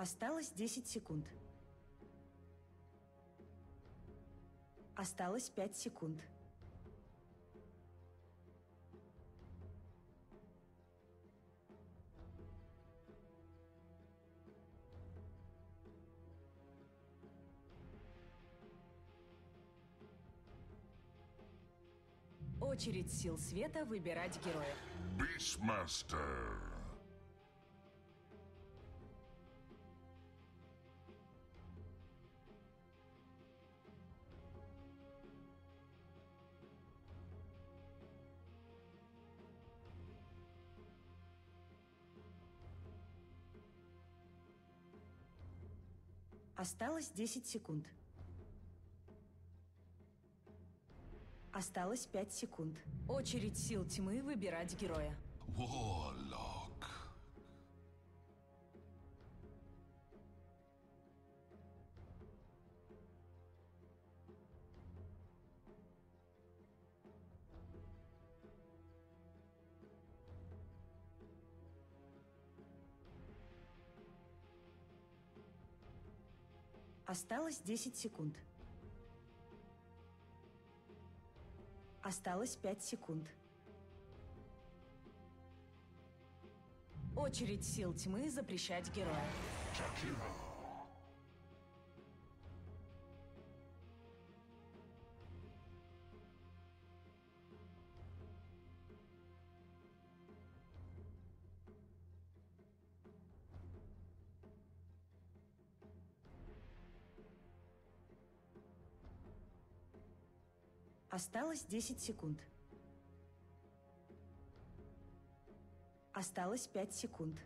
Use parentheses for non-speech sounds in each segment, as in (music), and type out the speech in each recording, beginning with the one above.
Осталось 10 секунд. Осталось 5 секунд. Очередь сил света выбирать героя. Beastmaster. Осталось 10 секунд. Осталось 5 секунд. Очередь сил тьмы выбирать героя. Warlock. Осталось 10 секунд. Осталось 5 секунд. Очередь сил тьмы запрещать героя. Осталось 10 секунд. Осталось 5 секунд.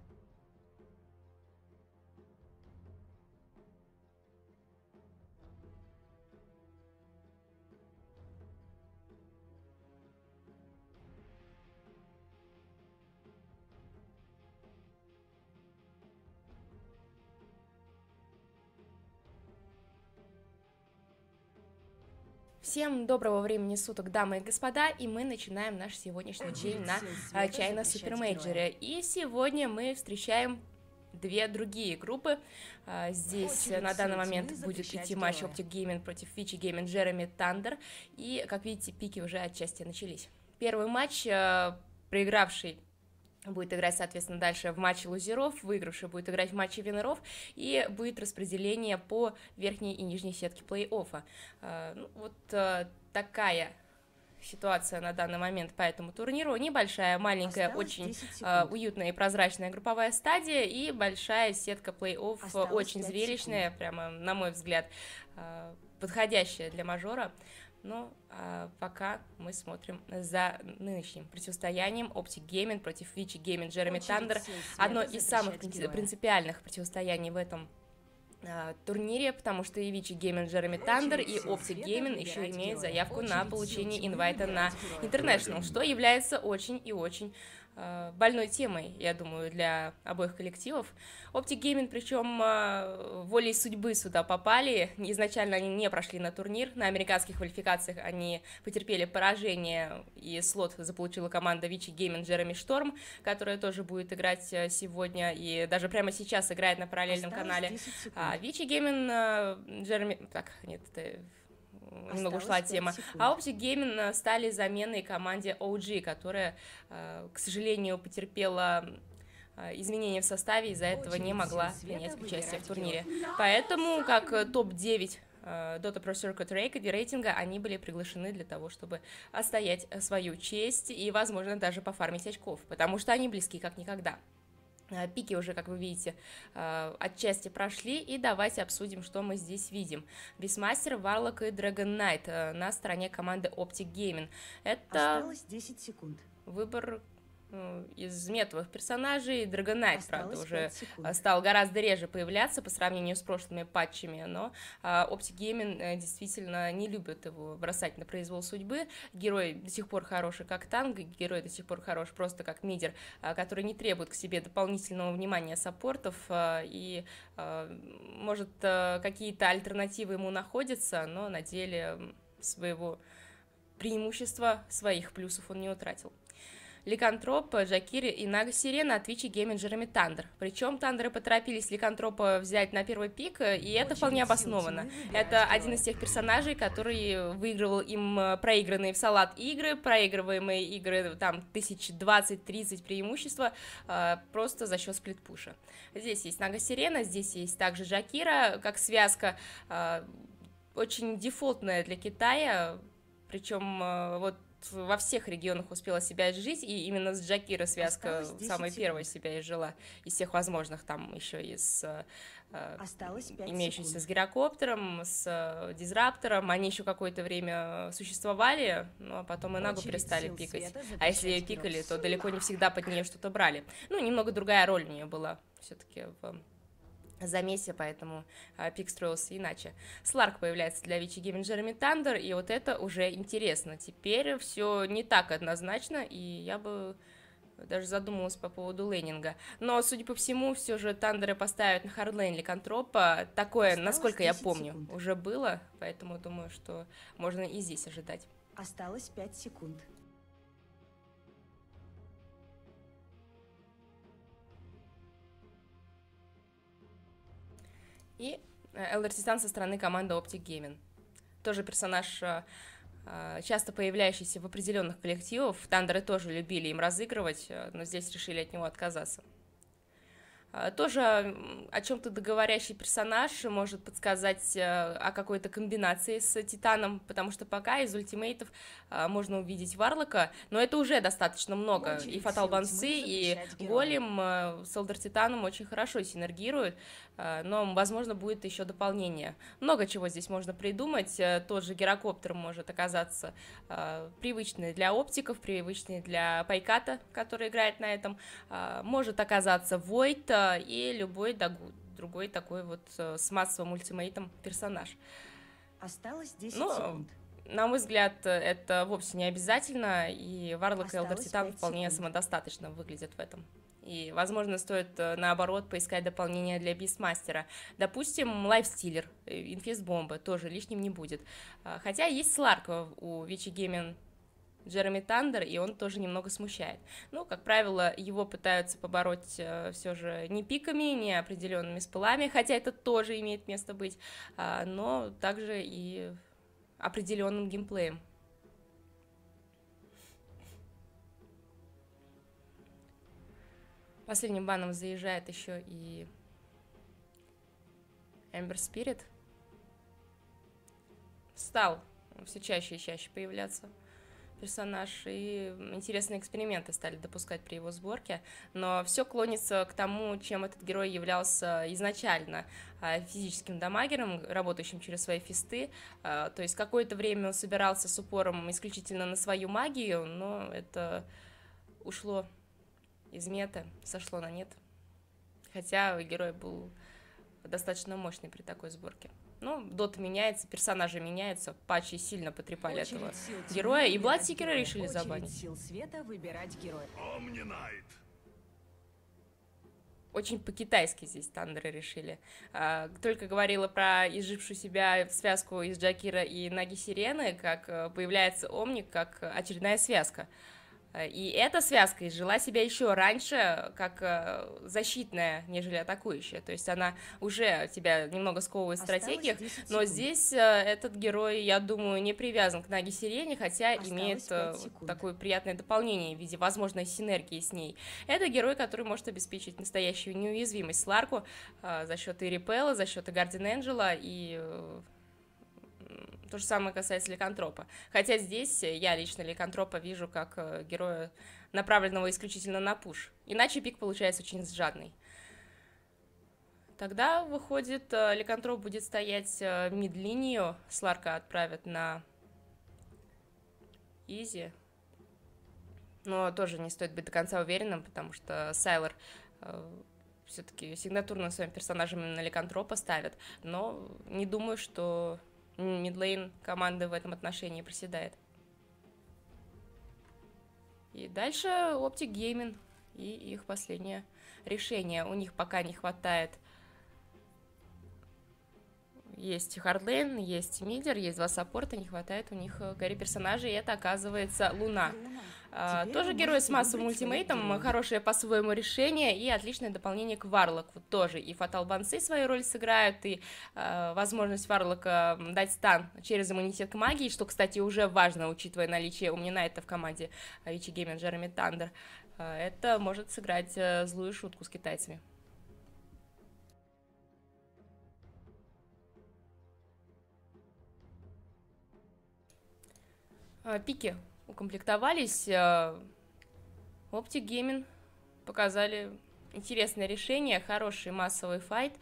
Всем доброго времени суток, дамы и господа, и мы начинаем наш сегодняшний день на а, China Supermajor е. И сегодня мы встречаем две другие группы. А, Здесь Очередь на данный момент будет идти матч. Optic Gaming против Vici Gaming Jeremy Thunder. И, как видите, пики уже отчасти начались. Первый матч, а, проигравший будет играть, соответственно, дальше в матче лузеров, выигравший будет играть в матче winner ов, и будет распределение по верхней и нижней сетке плей-оффа. А, ну, вот а, такая ситуация на данный момент по этому турниру. Небольшая, маленькая, Осталось очень 10 секунд. а, уютная и прозрачная групповая стадия, и большая сетка плей-офф, очень 5 зрелищная, прямо, на мой взгляд, подходящая для мажора. Но а, пока мы смотрим за нынешним противостоянием Optic Gaming против Вичи Gaming Джереми Тандер. Одно из самых героя. принципиальных противостояний в этом а, турнире, потому что и Вичи Gaming Джереми Тандер, и Gaming выбирать еще имеют заявку на получение инвайта на. International, что является очень и очень больной темой, я думаю, для обоих коллективов. Optic Gaming, причем э, волей судьбы сюда попали. Изначально они не прошли на турнир. На американских квалификациях они потерпели поражение, и слот заполучила команда Вичи Gaming Джереми Шторм, которая тоже будет играть э, сегодня и даже прямо сейчас играет на параллельном Осталось канале. 10 секунд. А Геймин, э, Джереми... Так, нет, это немного ушла Осталось тема. секунд. А Optic Gaming э, стали заменой команде OG, которая, э, к сожалению, потерпела э, изменения в составе, из-за этого не могла принять участие в турнире. Поэтому, как э, топ-9 э, Dota Pro Circuit Rate- рейтинга, они были приглашены для того, чтобы отстоять свою честь и, возможно, даже пофармить очков, потому что они близки как никогда. Э, Пики уже, как вы видите, э, отчасти прошли, и давайте обсудим, что мы здесь видим. Бисмастер, Варлок и Dragon Knight э, на стороне команды Optic Gaming. Это Осталось 10 секунд. выбор из метовых персонажей. Knight, правда, уже 5 секунд. э, стал гораздо реже появляться по сравнению с прошлыми патчами, но а, Optic Gaming э, действительно не любят его бросать на произвол судьбы. Герой до сих пор хороший как танк, герой до сих пор хорош просто как мидер, который не требует к себе дополнительного внимания саппортов, и, может, какие-то альтернативы ему находятся, но на деле своего преимущества, своих плюсов он не утратил. Ликантроп, Джакири и Нага Сирена от Vici Gaming Jeremy Thunder. Причем Thunder ы поторопились Ликантропа взять на первый пик, и это вполне обосновано. Это один из тех персонажей, который выигрывал им э, проигранные в салат игры, проигрываемые игры, там, тысяч 20-30 преимущества, э, просто за счет сплитпуша. Здесь есть Нага Сирена, здесь есть также Джакира, как связка, э, очень дефолтная для Китая, причем вот во всех регионах успела себя изжить, и именно с Джакира связка самая первая себя изжила из всех возможных, там еще и с э, Осталось имеющимся секунд. с гирокоптером, с э, дизраптором, они еще какое-то время существовали, но потом и Нагу перестали пикать. А если ее пикали, то далеко не всегда под нее что-то брали. Ну, немного другая роль у нее была все-таки в замесе, поэтому а, пик строился иначе. Сларк появляется для Vici Gaming J Thunder, и вот это уже интересно. Теперь все не так однозначно, и я бы даже задумалась по поводу лейнинга. Но, судя по всему, все же Thunder'ы поставят на хардлейн Ликантропа. Такое, Осталось насколько я помню, секунд. уже было, поэтому думаю, что можно и здесь ожидать. Осталось 5 секунд. И Элдер Титан со стороны команды Optic Gaming. Тоже персонаж, э, э, часто появляющийся в определенных коллективах. Тандеры тоже любили им разыгрывать, э, но здесь решили от него отказаться. Тоже о чем-то договорящий персонаж может подсказать э, о какой-то комбинации с Титаном, потому что пока из ультимейтов можно увидеть Варлока, но это уже достаточно много. Очень и Фатал Бансы, и Голем э, с Элдер Титаном очень хорошо синергируют, но, возможно, будет еще дополнение. Много чего здесь можно придумать. Э, тот же гирокоптер может оказаться привычный для оптиков, привычный для Пайката, который играет на этом. Может оказаться Войт, и любой другой такой вот э, с массовым ультимейтом персонаж. Осталось 10 ну, секунд. На мой взгляд, это вовсе не обязательно, и Варлок и Элдер Титан вполне секунд. самодостаточно выглядят в этом. И, возможно, стоит, э, наоборот, поискать дополнение для Бистмастера. Допустим, Лайфстиллер, Инфест-бомба тоже лишним не будет. А, хотя есть Сларк у Vici Gaming J Thunder, и он тоже немного смущает. Ну, как правило, его пытаются побороть э, все же не пиками, не определенными спеллами, хотя это тоже имеет место быть, э, но также и определенным геймплеем. Последним баном заезжает еще и Эмбер Спирит. Стал все чаще и чаще появляться персонаж, и интересные эксперименты стали допускать при его сборке, но все клонится к тому, чем этот герой являлся изначально, а, физическим дамагером, работающим через свои фисты, а, то есть какое-то время он собирался с упором исключительно на свою магию, но это ушло из мета, сошло на нет, хотя герой был достаточно мощный при такой сборке. Ну, дота меняется, персонажи меняются, патчи сильно потрепали Очередь этого героя, и Бладсикера решили забанить. сил света выбирать героя. Очень по-китайски здесь Тандеры решили. А, только говорила про изжившую себя связку из Джакира и Наги Сирены, как э, появляется Омник, как очередная связка. И эта связка изжила себя еще раньше как э, защитная, нежели атакующая. То есть она уже тебя немного сковывает в стратегиях, но здесь э, этот герой, я думаю, не привязан к Наги Сирене, хотя Осталось имеет э, такое приятное дополнение в виде возможной синергии с ней. Это герой, который может обеспечить настоящую неуязвимость Сларку за счет и Репелла, за счет и Гардин Энджела, и то же самое касается Ликантропа. Хотя здесь я лично Ликантропа вижу как э, героя, направленного исключительно на пуш. Иначе пик получается очень сжатный. Тогда, выходит, э, Ликантроп будет стоять э, мид-линию, Сларка отправят на Изи. Но тоже не стоит быть до конца уверенным, потому что Сайлор все-таки сигнатурным своим персонажем именно Ликантропа ставят. Но не думаю, что мидлейн команды в этом отношении проседает. И дальше Optic Gaming и их последнее решение. У них пока не хватает есть хардлейн, есть мидер, есть два саппорта, не хватает у них э, горе персонажей, и это оказывается Луна. А, Теперь тоже герой с массовым ультимейтом, хорошее по-своему решение и отличное дополнение к Варлоку тоже. И Fatal Bonds'ы свою роль сыграют, и э, возможность Варлока дать stun через иммунитет к магии, что, кстати, уже важно, учитывая наличие у это в команде Vici Gaming J Thunder. Это может сыграть э, злую шутку с китайцами. Пики укомплектовались. э, Optic Gaming показали интересное решение, хороший массовый файт.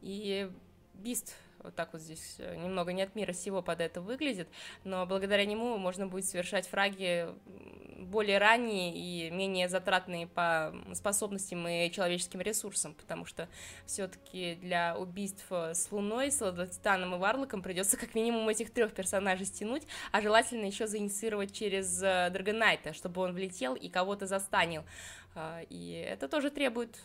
И Бист вот так вот здесь э, немного не от мира сего под это выглядит, но благодаря нему можно будет совершать фраги более ранние и менее затратные по способностям и человеческим ресурсам, потому что все-таки для убийств э, с Луной, с Титаном и Варлоком придется как минимум этих трех персонажей стянуть, а желательно еще заинициировать через э, Драгонайта, чтобы он влетел и кого-то застанил. И это тоже требует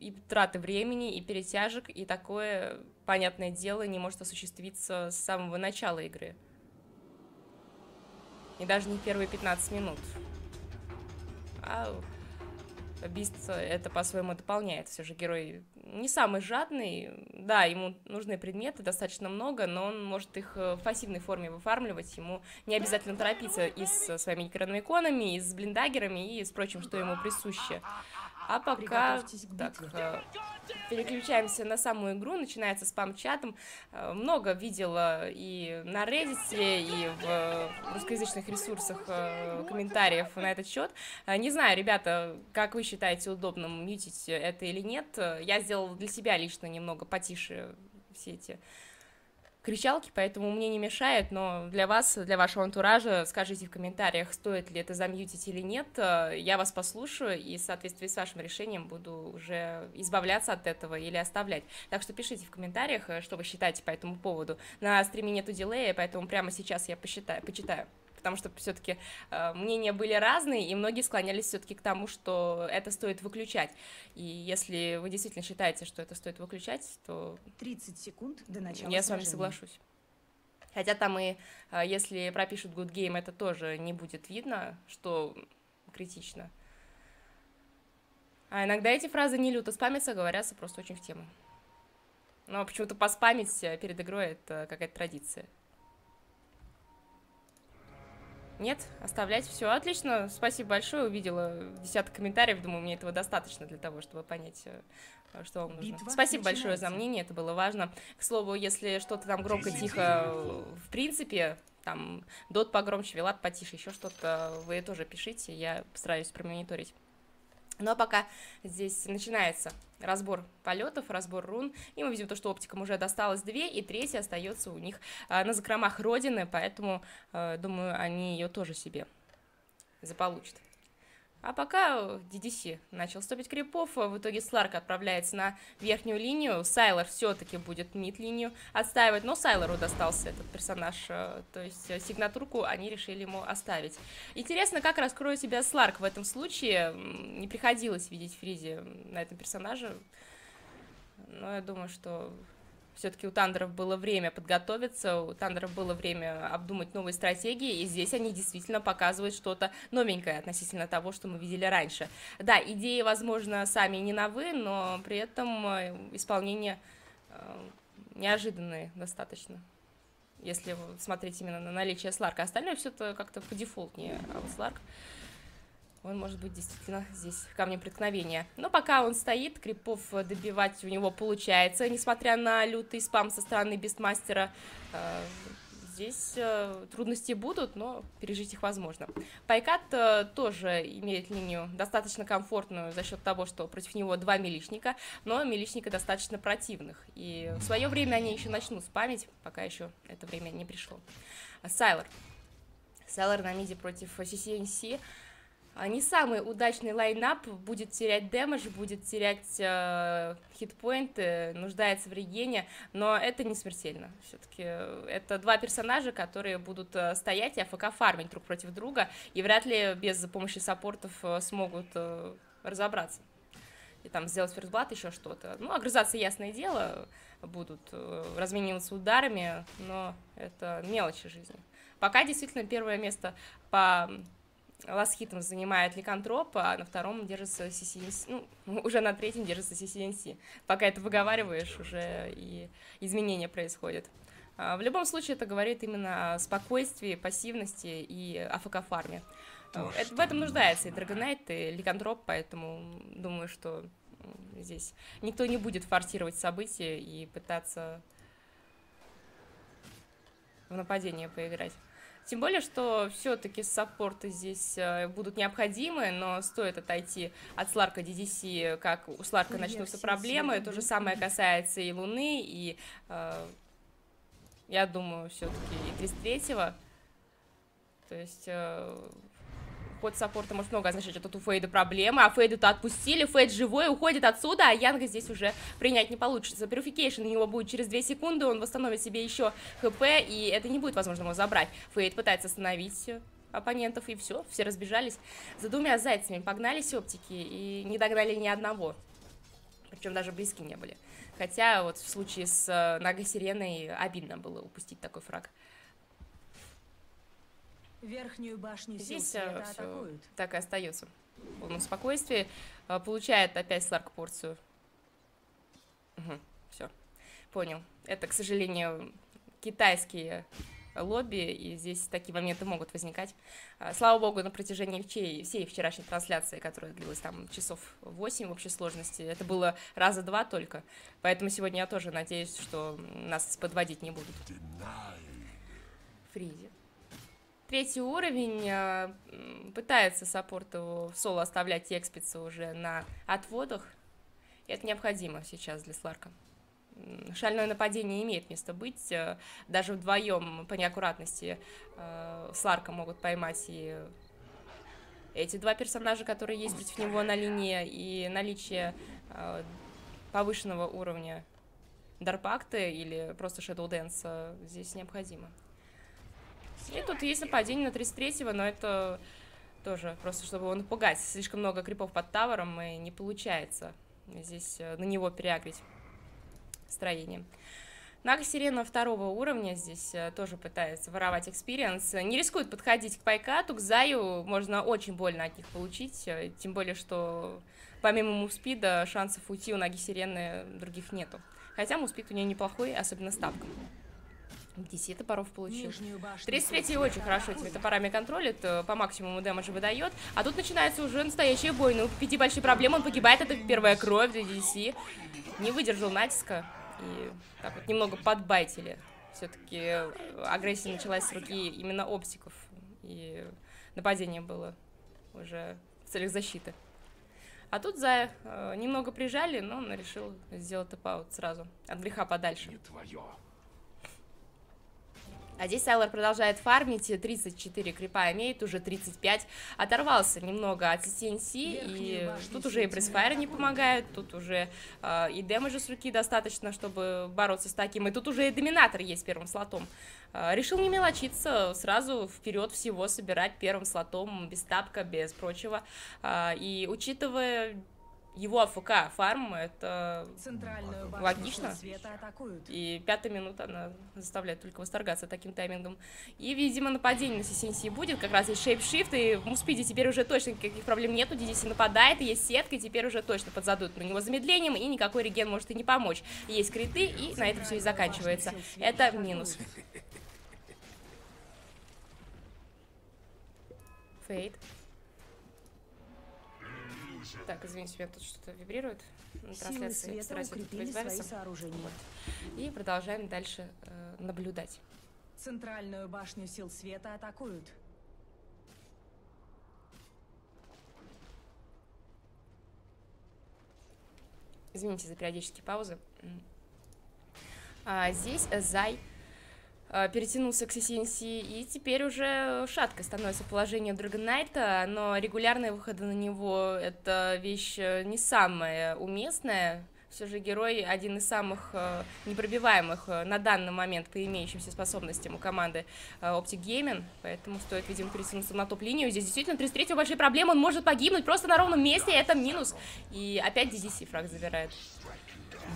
и траты времени, и перетяжек, и такое, понятное дело, не может осуществиться с самого начала игры. И даже не первые 15 минут. А Бист это по-своему дополняет. Все же герой не самый жадный. Да, ему нужны предметы достаточно много, но он может их э, в пассивной форме выфармливать. Ему не обязательно торопиться и с своими икономиконами, и с блиндагерами, и с прочим, что ему присуще. А пока так, э, переключаемся на саму игру, начинается спам-чатом. Э, Много видела и на Reddit, и в русскоязычных ресурсах э, комментариев на этот счет. Не знаю, ребята, как вы считаете удобным мьютить это или нет. Я сделала для себя лично немного потише все эти кричалки, поэтому мне не мешает, но для вас, для вашего антуража, скажите в комментариях, стоит ли это замьютить или нет. Э, Я вас послушаю и в соответствии с вашим решением буду уже избавляться от этого или оставлять. Так что пишите в комментариях, э, что вы считаете по этому поводу. На стриме нету дилея, поэтому прямо сейчас я посчитаю, почитаю. Потому что все-таки мнения были разные, и многие склонялись все-таки к тому, что это стоит выключать. И если вы действительно считаете, что это стоит выключать, то 30 секунд до начала я с вами сражения. соглашусь. Хотя там и а, если пропишут Good Game, это тоже не будет видно, что критично. А иногда эти фразы не люто спамятся, говорятся просто очень в тему. Но почему-то поспамить э, перед игрой это какая-то традиция. Нет, оставлять все отлично. Спасибо большое. Увидела десяток комментариев. Думаю, мне этого достаточно для того, чтобы понять, э, что вам нужно. Битва Спасибо большое за мнение, это было важно. К слову, если что-то там громко-тихо, э, в принципе, там дот погромче, вилат потише, еще что-то, вы тоже пишите, я постараюсь промониторить. Но пока здесь начинается разбор полетов, разбор рун, и мы видим то, что оптикам уже досталось две, и третья остается у них а, на закромах Родины, поэтому, э, думаю, они ее тоже себе заполучат. А пока DDC начал стопить крипов, в итоге Сларк отправляется на верхнюю линию, Сайлор все-таки будет мид-линию отстаивать, но Сайлору достался этот персонаж, э, то есть э, сигнатурку они решили ему оставить. Интересно, как раскроет себя Сларк в этом случае, не приходилось видеть Фризи на этом персонаже, но я думаю, что все-таки у Тандеров было время подготовиться, у Тандеров было время обдумать новые стратегии, и здесь они действительно показывают что-то новенькое относительно того, что мы видели раньше. Да, идеи, возможно, сами не новы, но при этом э, исполнение э, неожиданное достаточно. Если смотреть именно на наличие Сларка. Остальное все это как-то по дефолтнее. А вот Сларк, он может быть действительно здесь камнем преткновения. Но пока он стоит, крипов добивать у него получается, несмотря на лютый спам со стороны Бестмастера. Э, Здесь э, трудности будут, но пережить их возможно. Пайкат э, тоже имеет линию достаточно комфортную за счет того, что против него два милишника, но милишника достаточно противных. И в свое время они еще начнут спамить, пока еще это время не пришло. Сайлор. Сайлор на миде против CCNC. А, Не самый удачный лайнап, будет терять дэмэдж, будет терять э, хитпоинты, нуждается в регене, но это не смертельно. Все-таки это два персонажа, которые будут э, стоять и AFK фармить друг против друга, и вряд ли без помощи саппортов э, смогут э, разобраться. И там сделать first blood, еще что-то. Ну, огрызаться, ясное дело, будут э, размениваться ударами, но это мелочи жизни. Пока действительно первое место по last hit'ам занимает Ликантроп, а на втором держится CCNC, ну, (laughs) уже на третьем держится CCNC. Пока это выговариваешь, уже и изменения происходят. А, в любом случае, это говорит именно о спокойствии, пассивности и АФК-фарме. Это, в этом нуждается и Драгонайт, и Ликантроп, поэтому думаю, что здесь никто не будет форсировать события и пытаться в нападение поиграть. Тем более, что все-таки саппорты здесь э, будут необходимы, но стоит отойти от Сларка DDC, как у Сларка начнутся проблемы. То же самое касается и Луны, и э, я думаю, все-таки и 33-го. То есть э, ход саппорта может много означать, а тут у Фейда проблемы, а Фейду-то отпустили, Фейд живой, уходит отсюда, а Янга здесь уже принять не получится. Purification у него будет через 2 секунды, он восстановит себе еще ХП, и это не будет возможно его забрать. Фейд пытается остановить оппонентов, и все, все разбежались. За двумя зайцами погнались оптики, и не догнали ни одного. Причем даже близки не были. Хотя вот в случае с э, Нага Сиреной обидно было упустить такой фраг. Верхнюю башню Здесь все атакуют. так и остается. В полном спокойствии. А, получает опять Сларк порцию. Угу, все. Понял. Это, к сожалению, китайские лобби, и здесь такие моменты могут возникать. А, слава богу, на протяжении всей, всей вчерашней трансляции, которая длилась там часов 8 в общей сложности, это было раза два только, поэтому сегодня я тоже надеюсь, что нас подводить не будут. Фризи. Третий уровень э, пытается саппорт его в соло оставлять экспица уже на отводах. Это необходимо сейчас для Сларка. Шальное нападение имеет место быть. Э, даже вдвоем по неаккуратности э, Сларка могут поймать и эти два персонажа, которые есть против него на линии, и наличие повышенного уровня Dark Pact'а или просто Shadow Dance здесь необходимо. И тут есть нападение на 33-го, но это тоже просто, чтобы его напугать. Слишком много крипов под tower'ом, и не получается здесь э, на него переагрить строение. Нага Сирена второго уровня здесь э, тоже пытается воровать экспириенс. Не рискует подходить к Пайкату, к Заю можно очень больно от них получить, э, тем более, что помимо мувспида шансов уйти у Наги Сирены других нету. Хотя мувспид у нее неплохой, особенно с тапком. 10 топоров получил. 33 очень хорошо этими топорами контролит, э, по максимуму дэмэджа выдает. А тут начинается уже настоящий бой. Ну, пяти большие проблемы, он погибает, это первая кровь для DC. Не выдержал натиска и так вот немного подбайтили. Все-таки э, агрессия началась с руки именно оптиков. И нападение было уже в целях защиты. А тут Зая э, немного прижали, но он решил сделать тэп сразу, от греха подальше. Не твое. А здесь Сайлор продолжает фармить, 34 крипа имеет, уже 35. Оторвался немного от CNC, и тут уже и Пресфайр не помогает, тут уже э, и демеджа с руки достаточно, чтобы бороться с таким. И тут уже и Доминатор есть первым слотом. Э, решил не мелочиться, сразу вперед всего собирать первым слотом, без тапка, без прочего. Э, и учитывая его АФК фарм, это логично. И пятая минута она заставляет только восторгаться таким таймингом. И, видимо, нападение на CCNC будет, как раз есть шейпшифт, и в Муспиде теперь уже точно никаких проблем нету, DDC нападает, и есть сетка, и теперь уже точно подзадут на него замедлением, и никакой реген может и не помочь. Есть криты, и на этом все и заканчивается. Это минус. Фейт. Так, извините, у меня тут что-то вибрирует. На трансляции стараюсь от этого избавиться. Вот. И продолжаем дальше э, наблюдать. Центральную башню сил света атакуют. Извините за периодические паузы. А, здесь Зай Э, перетянулся к CCNC, и теперь уже шатко становится положение Драгонайта, но регулярные выходы на него — это вещь э, не самая уместная, все же герой один из самых э, непробиваемых э, на данный момент по имеющимся способностям у команды э, Optic Gaming, поэтому стоит, видимо, перетянуться на топ-линию. Здесь действительно 33 большие проблемы, он может погибнуть просто на ровном месте, это минус. И опять DDC фраг забирает.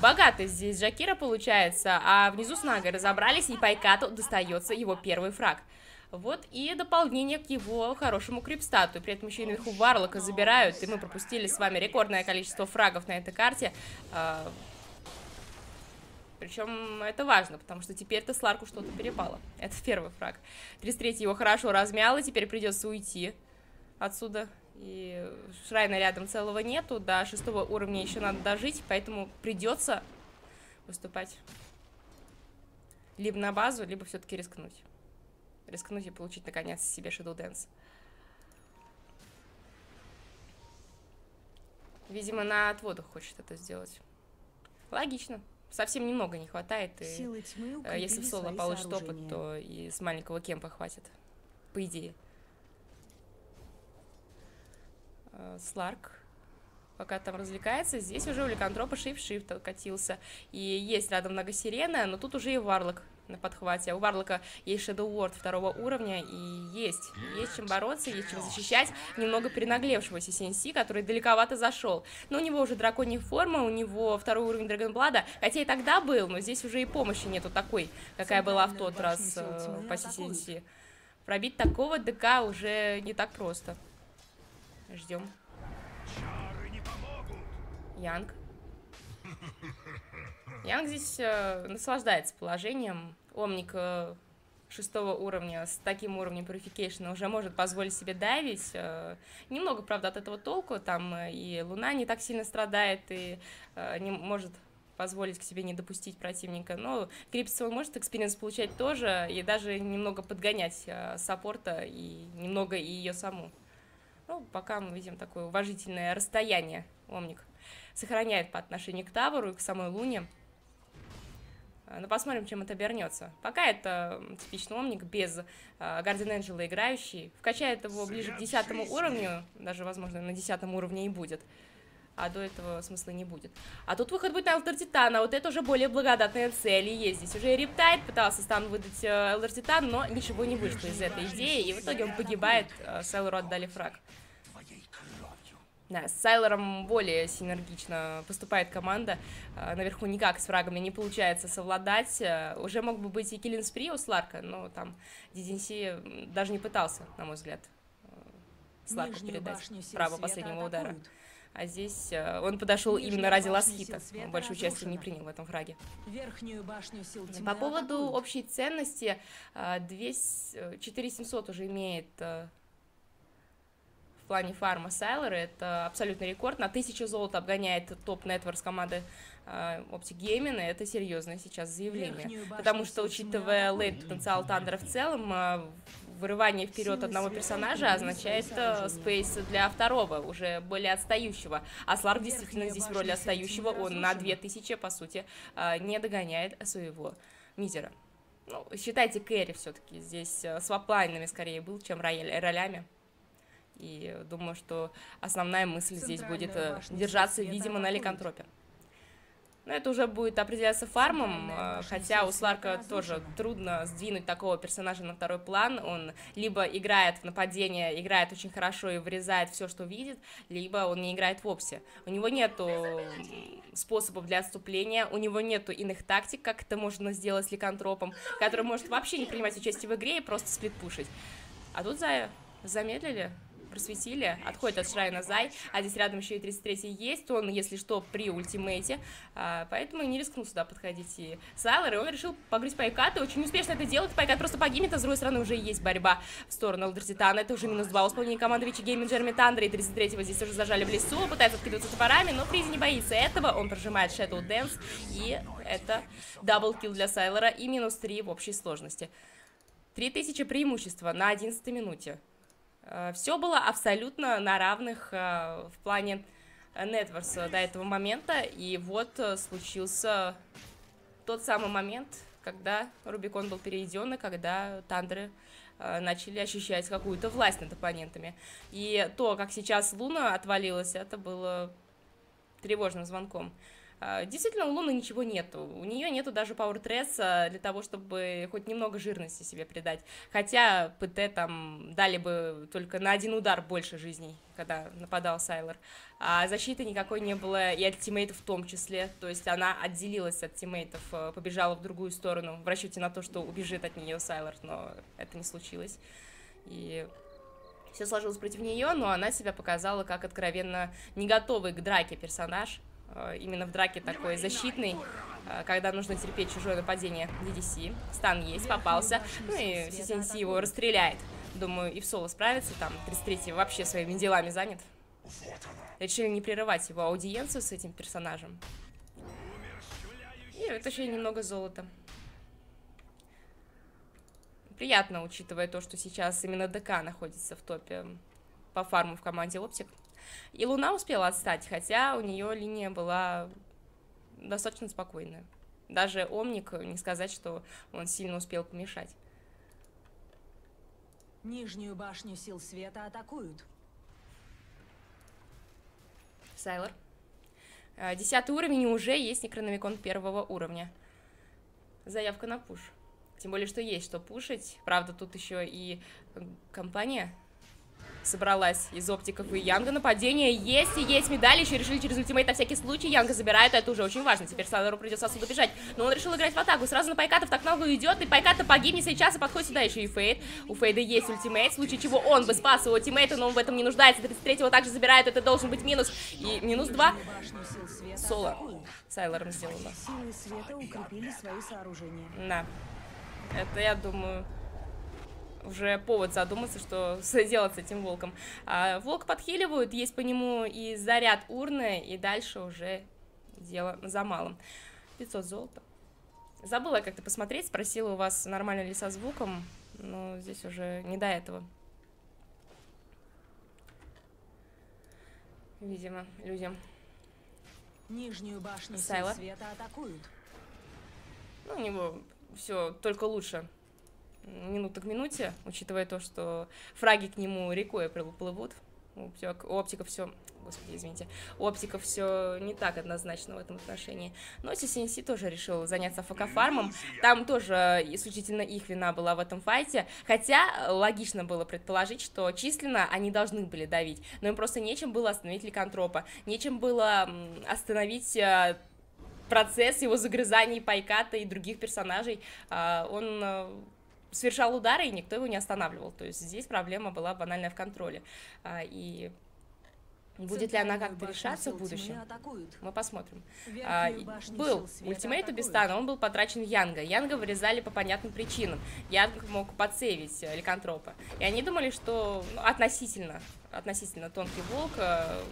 Богатый здесь Жакира получается, а внизу с Нагой разобрались, и Пайкату достается его первый фраг. Вот и дополнение к его хорошему крипстату. При этом еще и наверху Варлока забирают, и мы пропустили с вами рекордное количество фрагов на этой карте. А, Причем это важно, потому что теперь-то Сларку что-то перепало. Это первый фраг. 33 его хорошо размял, и теперь придется уйти отсюда. И Шрайна рядом целого нету, до шестого уровня еще надо дожить, поэтому придется выступать либо на базу, либо все-таки рискнуть рискнуть и получить наконец себе Shadow Dance. Видимо, на отводах хочет это сделать. Логично. Совсем немного не хватает, и Силы тьмы э, если в соло свои опыт, то и с маленького кемпа хватит. По идее. Э, Сларк пока там развлекается. Здесь уже у Ликантропа шифт-шифт откатился. И есть рядом многосирена, но тут уже и Варлок на подхвате. У Варлока есть Shadow Ward второго уровня, и есть. Есть чем бороться, есть чем защищать немного перенаглевшегося Сенси, который далековато зашел. Но у него уже драконья форма, у него второй уровень Драгонблада, хотя и тогда был, но здесь уже и помощи нету такой, какая была в тот раз э, по. Сенси. Пробить такого ДК уже не так просто. Ждем. Янг. Янг здесь э, наслаждается положением. Омник э, шестого уровня с таким уровнем Purification уже может позволить себе давить. э, немного, правда, от этого толку. Там э, и Луна не так сильно страдает и э, не может позволить к себе не допустить противника. Но крипситься он может экспириенс получать тоже и даже немного подгонять э, саппорта и немного и ее саму. Ну, пока мы видим такое уважительное расстояние Омник сохраняет по отношению к tower'у и к самой Луне. А, Но посмотрим, чем это обернется. Пока это типичный омник без Guardian Angel'а играющий. Вкачает его ближе к десятому уровню, даже, возможно, на десятом уровне и будет. А до этого смысла не будет. А тут выход будет на Элдер Титана. Вот это уже более благодатная цель. И есть здесь уже и Рептайд пытался стан выдать э, Элдер Титан, но ничего не вышло из этой идеи. И в итоге он погибает. э, Сайлору отдали фраг. Да, с Сайлором более синергично поступает команда. А, Наверху никак с фрагами не получается совладать. Уже мог бы быть и Киллин Спри у Сларка, но там DDNC даже не пытался, на мой взгляд, э, Сларку Нижнюю передать право последнего удара. А здесь э, он подошел Нижняя именно ради Ласхита. Он больше участия не принял в этом фраге. Верхнюю башню сил По поводу атакуют. общей ценности, а, 200, э, 4700 уже имеет э, в плане фарма Сайлора, это абсолютный рекорд, на 1000 золота обгоняет топ Networks команды э, Optic Gaming, это серьезное сейчас заявление. Потому что, учитывая лейт потенциал Тандера в целом, э, вырывание вперед одного персонажа означает э, спейс для второго, уже более отстающего. А Сларк действительно здесь в роли отстающего, он на разрушена. 2000, по сути, э, не догоняет своего мизера. Ну, считайте Кэрри все-таки здесь э, сваплайнами скорее был, чем ролями. И думаю, что основная мысль здесь будет э, держаться, видимо, на ликантропе. Но это уже будет определяться фармом, башня хотя у Сларка тоже трудно сдвинуть такого персонажа на второй план. Он либо играет в нападение, играет очень хорошо и вырезает все, что видит, либо он не играет вовсе. У него нету м, способов для отступления, у него нету иных тактик, как это можно сделать с ликантропом, который может вообще не принимать участие в игре и просто сплитпушить. А тут Зая замедлили, просветили, отходит от Шрайна Зай, а здесь рядом еще и 33 есть, он, если что, при ультимейте, а, поэтому не рискнул сюда подходить и Сайлор, и он решил погрузить Пайката, очень успешно это делает, Пайкат просто погибнет, а с другой стороны уже есть борьба в сторону Элдер Титана, это уже минус 2 в исполнении команды Vici Gaming J Thunder, и 33-го здесь уже зажали в лесу, пытается откидываться топорами, но Freeze не боится этого, он прожимает Shadow Dance, и это double kill для Sylar'а и минус 3 в общей сложности. 3000 преимущества на 11 минуте. Все было абсолютно на равных э, в плане net worth'а до этого момента, и вот э, случился тот самый момент, когда Рубикон был переведен, и когда Тандры э, начали ощущать какую-то власть над оппонентами. И то, как сейчас Луна отвалилась, это было тревожным звонком. А, действительно, у Луны ничего нету. У нее нету даже пауэртресса для того, чтобы хоть немного жирности себе придать. Хотя ПТ там дали бы только на один удар больше жизней, когда нападал Сайлор. А защиты никакой не было, и от тиммейтов в том числе. То есть она отделилась от тиммейтов, э, побежала в другую сторону, в расчете на то, что убежит от нее Сайлор, но это не случилось. И все сложилось против нее, но она себя показала как откровенно не готовый к драке персонаж. Э, именно в драке такой защитный, э, когда нужно терпеть чужое нападение DDC. Стан есть, попался, ну и CCNC его расстреляет. Думаю, и в соло справится, там 33-й вообще своими делами занят. Решили не прерывать его аудиенцию с этим персонажем. И это еще немного золота. Приятно, учитывая то, что сейчас именно ДК находится в топе по фарму в команде Оптик. И Луна успела отстать, хотя у нее линия была достаточно спокойная. Даже Омник, не сказать, что он сильно успел помешать. Нижнюю башню сил света атакуют. Сайлор. Э, десятый уровень и уже есть некрономикон первого уровня. Заявка на пуш. Тем более, что есть что пушить. Правда, тут еще и компания собралась из оптиков и Янга. Нападение есть и есть медали. Еще решили через ультимейт на всякий случай. Янга забирает, это уже очень важно. Теперь Салару придется отсюда бежать. Но он решил играть в атаку. Сразу на Пайкатов так много идет. И Пайката погибнет сейчас и подходит сюда еще и Фейд. У Фейда есть ультимейт, в случае чего он бы спас его тиммейта, но он в этом не нуждается. 33-го также забирает, это должен быть минус. И минус 2. Соло. Сайлором сделано. Силы света укрепили свои сооружения. Да. Это, я думаю, уже повод задуматься, что (laughs) делать с этим волком. А, волк подхиливают, есть по нему и заряд урны, и дальше уже дело за малым. 500 золота. Забыла как-то посмотреть, спросила у вас, нормально ли со звуком, но здесь уже не до этого. Видимо, людям. Нижнюю башню Сайла. света атакуют. Ну, у него все только лучше минута к минуте, учитывая то, что фраги к нему рекой плывут. У оптика все, господи, извините, у оптика все не так однозначно в этом отношении. Но CCNC тоже решил заняться ФК-фармом. Там тоже исключительно их вина была в этом файте. Хотя логично было предположить, что численно они должны были давить. Но им просто нечем было остановить Ликантропа. Нечем было остановить э, процесс его загрызаний Пайката и других персонажей. А, он э, совершал удары, и никто его не останавливал. То есть здесь проблема была банальная в контроле. А, и Будет ли она как-то решаться в будущем? Мы посмотрим. А, был ультимейт у Бестана, он был потрачен Янга. Янга вырезали по понятным причинам. Янг мог подсейвить э, Ликантропа. И они думали, что ну, относительно, относительно тонкий волк э,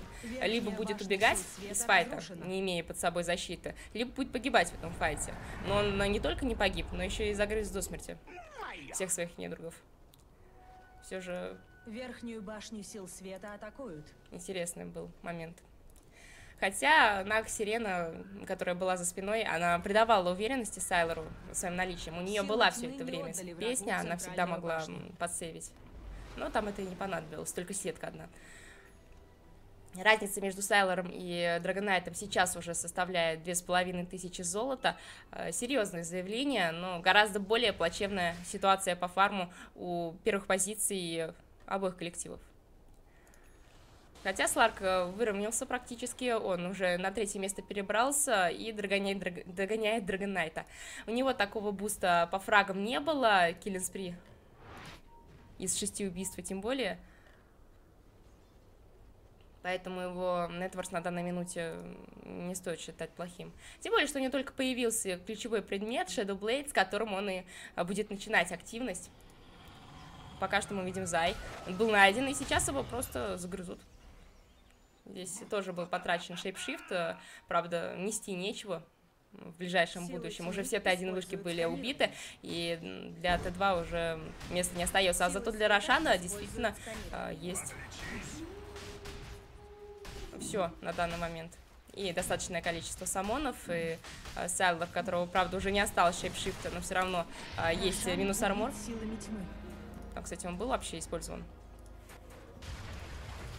либо будет убегать из файта, не имея под собой защиты, либо будет погибать в этом файте. Но он не только не погиб, но еще и загрыз до смерти всех своих недругов. Все же... Верхнюю башню сил света атакуют. Интересный был момент. Хотя Наг Сирена, которая была за спиной, она придавала уверенности Сайлору своим наличием. У нее Силы была все это время песня, она всегда могла башню. подсейвить. Но там это и не понадобилось, только сетка одна. Разница между Сайлором и Драгонайтом сейчас уже составляет две с половиной тысячи золота. Э, серьезное заявление, но гораздо более плачевная ситуация по фарму у первых позиций обоих коллективов. Хотя Сларк э, выровнялся практически, он уже на третье место перебрался и догоняет, догоняет Драгонайта. У него такого буста по фрагам не было, Киллинспри из шести убийств тем более – Поэтому его нетворс на данной минуте не стоит считать плохим. Тем более, что у него только появился ключевой предмет Shadow Blade, с которым он и а, будет начинать активность. Пока что мы видим Зай. Он был найден, и сейчас его просто загрызут. Здесь тоже был потрачен шейпшифт, э, правда, нести нечего в ближайшем будущем. Уже все Т1 вышки были убиты, и для Т2 уже места не остается. А зато для Рошана действительно э, есть все на данный момент. И достаточное количество самонов, и э, Сайлов, которого, правда, уже не осталось шейпшифта, но все равно э, есть минус армор. А, кстати, он был вообще использован.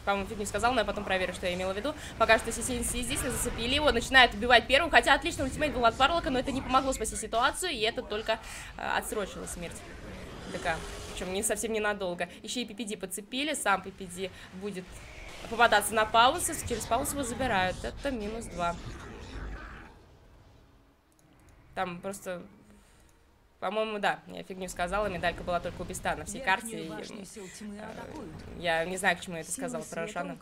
по-моему, фигню сказал, но я потом проверю, что я имела в виду. Пока что CCNC здесь зацепили его, начинает убивать первым, хотя отличный ультимейт был от Варлока, но это не помогло спасти ситуацию, и это только э, отсрочило смерть. Такая, причем не совсем ненадолго. Еще и PPD подцепили, сам PPD будет попадаться на паузы, через паузу его забирают. Это минус 2. Там просто... По-моему, да, я фигню сказала, медалька была только у Биста на всей карте. И, э, я не знаю, к чему я это сказала про Рошана.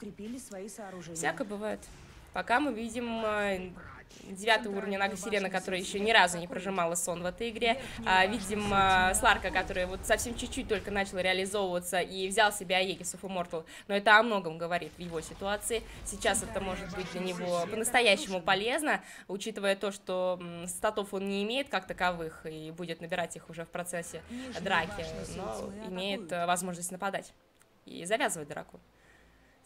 Всякое бывает. Пока мы видим девятый уровень Нага Сирена, которая еще ни разу не прожимала сон в этой игре. А, видим а, Сларка, который вот совсем чуть-чуть только начал реализовываться и взял себе Аегис of Immortal. Но это о многом говорит в его ситуации. Сейчас это может быть для него по-настоящему полезно, учитывая то, что статов он не имеет как таковых и будет набирать их уже в процессе драки, но имеет э, возможность нападать и завязывать драку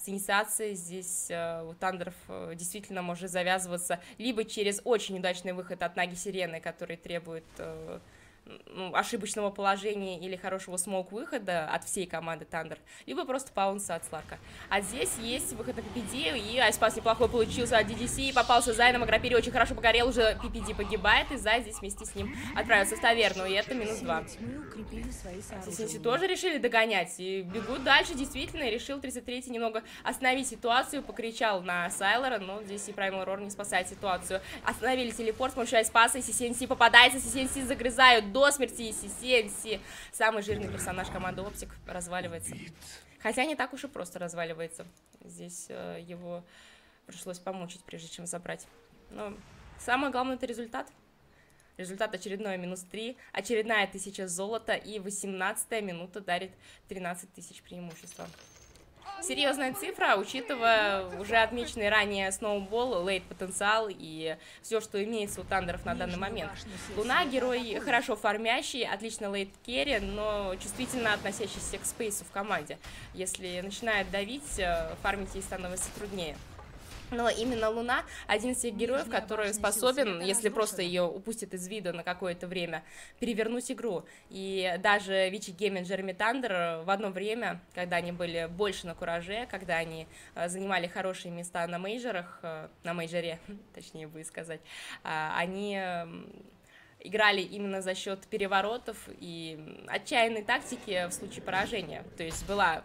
с инициацией здесь э, у Thunder'ов э, действительно может завязываться либо через очень удачный выход от Наги Сирены, который требует э, ошибочного положения или хорошего smoke-выхода от всей команды Thunder, либо просто pounce'а от Сларка. А здесь есть выход на PPD, и Ice Path неплохой получился от ddc, попался Зай на Macropyre, очень хорошо погорел, уже PPD погибает, и Зай здесь вместе с ним отправился в таверну, и это минус 2. Сисинси тоже решили догонять, и бегут дальше, действительно, и решил 33-й немного остановить ситуацию, покричал на Сайлора, но здесь и Primal Roar не спасает ситуацию. Остановили телепорт с помощью Айспаса, Сисинси попадается, Сисинси загрызают до смерти CCNC. Самый жирный персонаж команды Оптик разваливается. Хотя не так уж и просто разваливается. Здесь э, его пришлось помучить, прежде чем забрать. Но самое главное это результат. Результат очередной минус 3, очередная тысяча золота и 18 минута дарит 13 тысяч преимущества. Серьезная цифра, учитывая уже отмеченный ранее сноубол, лейт потенциал и все, что имеется у тандеров на данный момент. Луна герой хорошо фармящий, отлично лейт керри, но чувствительно относящийся к спейсу в команде. Если начинает давить, э, фармить ей становится труднее. Но именно Луна один из тех героев, который способен, если просто ее упустит из вида на какое-то время, перевернуть игру. И даже Vici Gaming J Thunder в одно время, когда они были больше на кураже, когда они э, занимали хорошие места на major'ах, э, на major'е, (laughs) точнее бы сказать, а, они играли именно за счет переворотов и отчаянной тактики в случае поражения. То есть была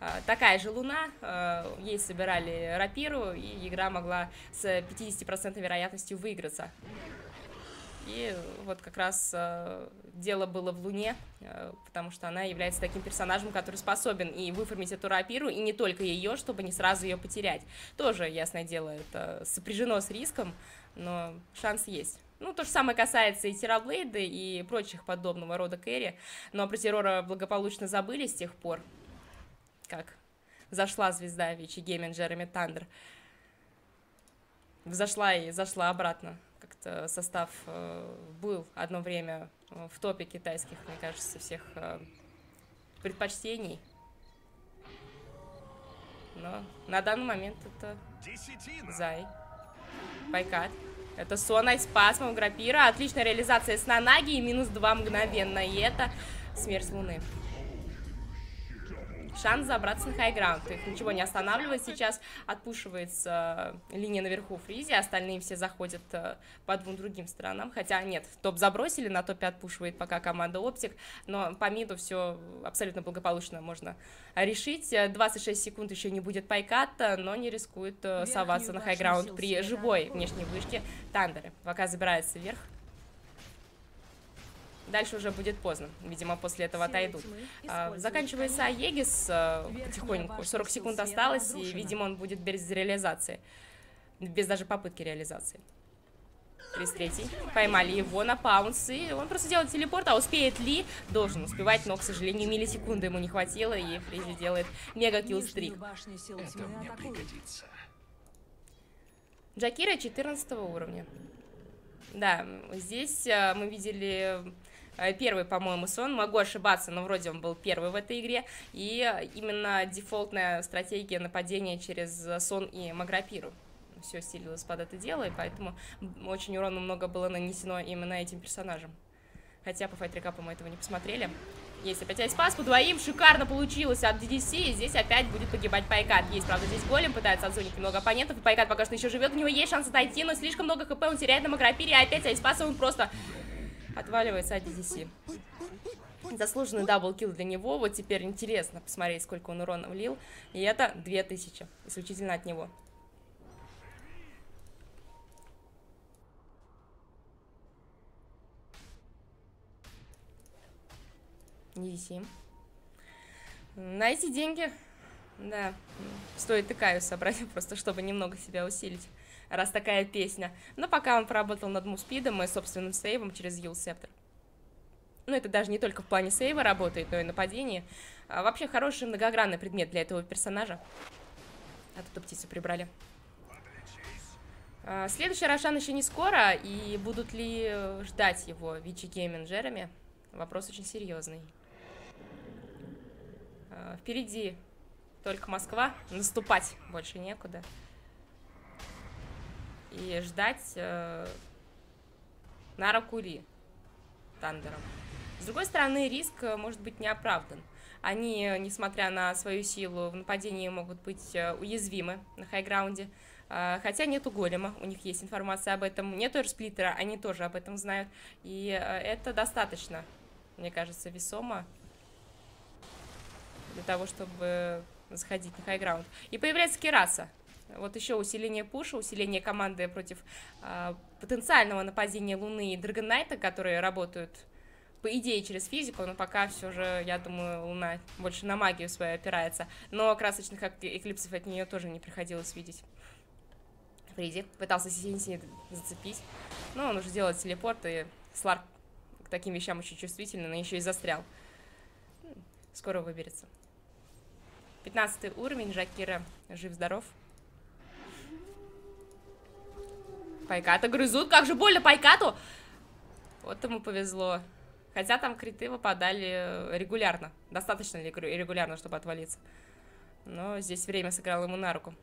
а, такая же луна, а, ей собирали рапиру, и игра могла с 50% вероятностью выиграться. И вот как раз э, дело было в Луне, э, потому что она является таким персонажем, который способен и выформить эту рапиру, и не только ее, чтобы не сразу ее потерять. Тоже, ясное дело, это сопряжено с риском, но шанс есть. Ну, то же самое касается и Терраблейда, и прочих подобного рода кэрри. Но про террора благополучно забыли с тех пор, как зашла звезда Вичи Геймин Джереми Тандер. Взошла и зашла обратно. Как-то состав э, был одно время в топе китайских, мне кажется, всех э, предпочтений. Но на данный момент это Зай. Байкат. Это Сона с пасмом Грапира. Отличная реализация с Нанаги и минус 2 мгновенно. И это смерть Луны шанс забраться на high ground. Их ничего не останавливает. Сейчас отпушивается э, линия наверху Freeze, остальные все заходят э, по двум другим сторонам. Хотя нет, топ забросили, на топе отпушивает пока команда OpTic, но по миду все абсолютно благополучно можно решить. 26 секунд еще не будет пайката, но не рискует э, соваться на high ground при живой внешней вышке Thunder'ы. Пока забирается вверх. Дальше уже будет поздно. Видимо, после этого отойдут. А, заканчивается Аегис а, потихоньку. 40 секунд осталось, и, видимо, он будет без реализации. Без даже попытки реализации. 33 Поймали его на паунс, и он просто делает телепорт, а успеет ли? Должен успевать, но, к сожалению, миллисекунды ему не хватило, и Фризи делает мега киллстрик. Джакира 14 уровня. Да, здесь а, мы видели первый, по-моему, сон. Могу ошибаться, но вроде он был первый в этой игре. И именно дефолтная стратегия нападения через сон и Маграпиру все силилось под это дело, и поэтому очень урона много было нанесено именно этим персонажам. Хотя по файтрикапу мы этого не посмотрели. Есть опять айспас по двоим, шикарно получилось от DDC, и здесь опять будет погибать Пайкат. Есть, правда, здесь голем, пытается отзонить немного оппонентов, и Пайкат пока что еще живет, у него есть шанс отойти, но слишком много хп он теряет на Макропире, а опять айспаса он просто отваливается от DDC. Заслуженный даблкил для него, вот теперь интересно посмотреть, сколько он урона влил, и это 2000, исключительно от него. Не висим. На эти деньги, да, стоит и каю собрать, (laughs) просто чтобы немного себя усилить, раз такая песня. Но пока он поработал над муспидом и собственным сейвом через Юл Септор. Ну, это даже не только в плане сейва работает, но и нападение. А вообще хороший многогранный предмет для этого персонажа. А тут птицу прибрали. А, следующий Рошан еще не скоро, и будут ли ждать его Вичи Геймин? Вопрос очень серьезный. Э, впереди только Москва, наступать больше некуда. И ждать э, Нара Кури Тандером. С другой стороны, риск э, может быть не оправдан. Они, несмотря на свою силу в нападении, могут быть э, уязвимы на хайграунде. Хотя нету голема, у них есть информация об этом. Нету эрсплиттера, они тоже об этом знают. И это достаточно, мне кажется, весомо для того, чтобы заходить на хайграунд. И появляется Кераса. Вот еще усиление пуша, усиление команды против э, потенциального нападения Луны и Драгонайта, которые работают, по идее, через физику, но пока все же, я думаю, Луна больше на магию свою опирается. Но красочных эклипсов от нее тоже не приходилось видеть. Фризи пытался Синси зацепить, но он уже делает телепорт, и Сларк к таким вещам очень чувствительный, но еще и застрял. Скоро выберется. 15 уровень, Жакира жив-здоров. Пайката грызут, как же больно Пайкату! Вот ему повезло. Хотя там криты выпадали регулярно. Достаточно регулярно, чтобы отвалиться. Но здесь время сыграло ему на руку.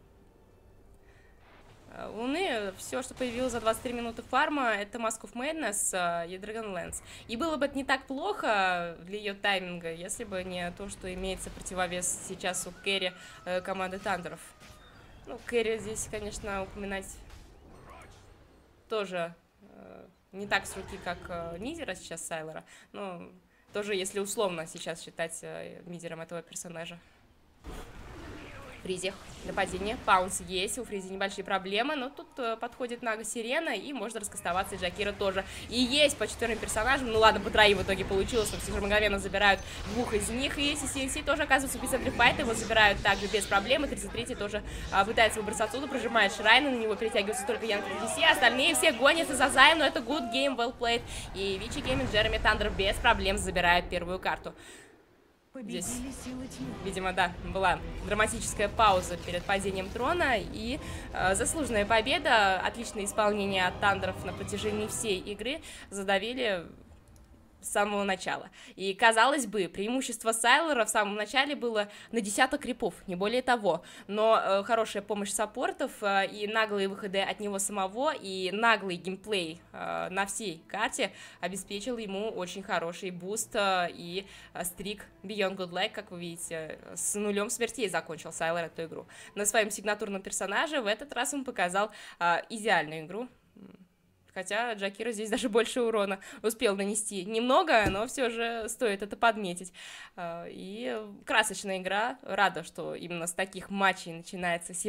Луны, все, что появилось за 23 минуты фарма, это Mask of Madness а, и Dragonlance. И было бы это не так плохо для ее тайминга, если бы не то, что имеется противовес сейчас у Кэрри э, команды Тандеров. Ну, Кэрри здесь, конечно, упоминать тоже э, не так с руки, как э, Низера сейчас Сайлора, но тоже, если условно сейчас считать мидером этого персонажа. Freeze. Нападение. Pounce есть. У Freeze небольшие проблемы, но тут э, подходит Нага Сирена, и можно раскастоваться, и Джакира тоже. И есть по четырем персонажам. Ну ладно, по троим в итоге получилось, все же мгновенно забирают двух из них. И CNC тоже оказывается в эпицентре fight'а, его забирают также без проблем. И 33-й тоже а, пытается выбраться отсюда, прожимает shrine'а, на него перетягивается только Yang, ddc. Остальные все гонятся за Заем, но это good game, well played. И Vici Gaming J Thunder без проблем забирает первую карту. Здесь, видимо, да, была драматическая пауза перед падением трона и э, заслуженная победа, отличное исполнение от Тандеров на протяжении всей игры задавили с самого начала. И, казалось бы, преимущество Сайлора в самом начале было на десяток крипов, не более того. Но э, хорошая помощь саппортов э, и наглые выходы от него самого, и наглый геймплей э, на всей карте обеспечил ему очень хороший буст э, и э, streak Beyond Godlike, как вы видите, с нулем смертей закончил Sylar эту игру. На своем сигнатурном персонаже в этот раз он показал э, идеальную игру, Хотя Jakiro здесь даже больше урона успел нанести. Немного, но все же стоит это подметить. А, и красочная игра. Рада, что именно с таких матчей начинается сегодня.